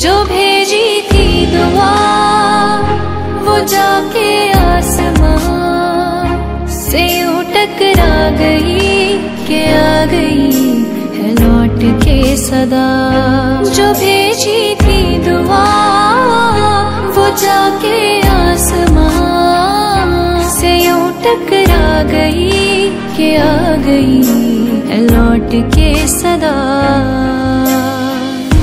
जो भेजी थी दुआ, वो जाके आसमां से यूँ टकरा गई के आ गई है लौट के सदा। जो भेजी थी दुआ, वो जाके आसमां से यूँ टकरा गई के आ गई है लौट के सदा।